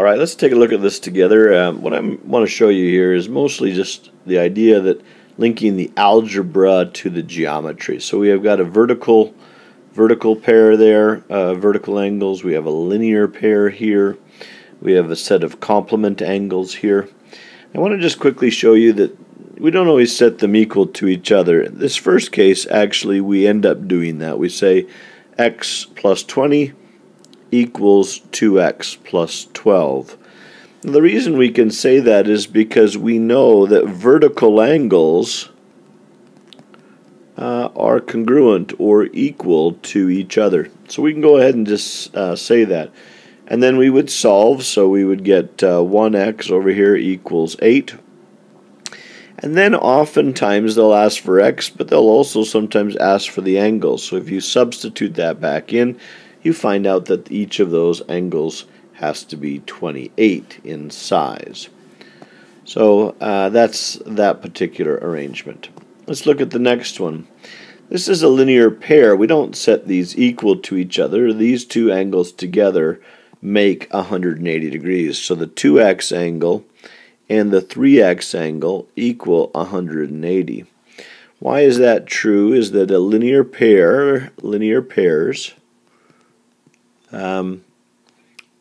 All right, let's take a look at this together. Um, what I want to show you here is mostly just the idea that linking the algebra to the geometry. So we have got a vertical vertical pair there, uh, vertical angles. We have a linear pair here. We have a set of complement angles here. I want to just quickly show you that we don't always set them equal to each other. In this first case, actually, we end up doing that. We say x plus 20 equals 2x plus 12. The reason we can say that is because we know that vertical angles uh, are congruent or equal to each other. So we can go ahead and just uh, say that. And then we would solve, so we would get uh, 1x over here equals 8. And then oftentimes they'll ask for x, but they'll also sometimes ask for the angle. So if you substitute that back in, you find out that each of those angles has to be 28 in size. So uh, that's that particular arrangement. Let's look at the next one. This is a linear pair. We don't set these equal to each other. These two angles together make 180 degrees. So the 2x angle and the 3x angle equal 180. Why is that true? Is that a linear pair, linear pairs, um,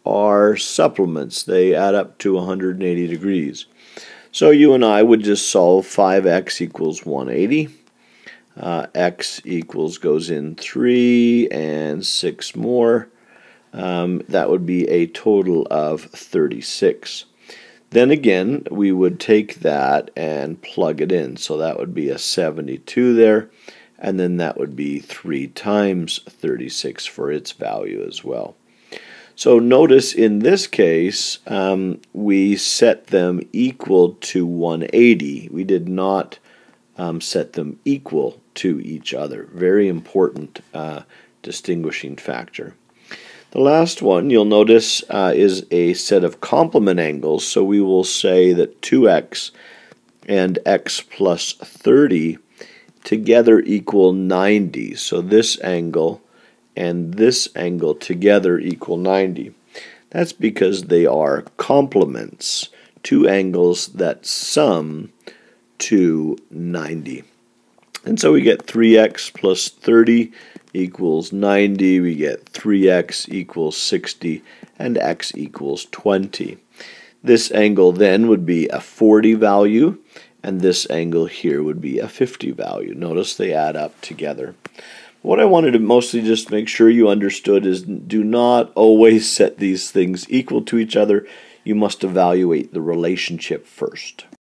are supplements. They add up to 180 degrees. So you and I would just solve 5x equals 180. Uh, x equals goes in 3 and 6 more. Um, that would be a total of 36. Then again, we would take that and plug it in. So that would be a 72 there. And then that would be 3 times 36 for its value as well. So notice in this case, um, we set them equal to 180. We did not um, set them equal to each other. Very important uh, distinguishing factor. The last one you'll notice uh, is a set of complement angles. So we will say that 2x and x plus 30 together equal 90. So this angle and this angle together equal 90. That's because they are complements, two angles that sum to 90. And so we get 3x plus 30 equals 90, we get 3x equals 60, and x equals 20. This angle then would be a 40 value, and this angle here would be a 50 value. Notice they add up together. What I wanted to mostly just make sure you understood is do not always set these things equal to each other. You must evaluate the relationship first.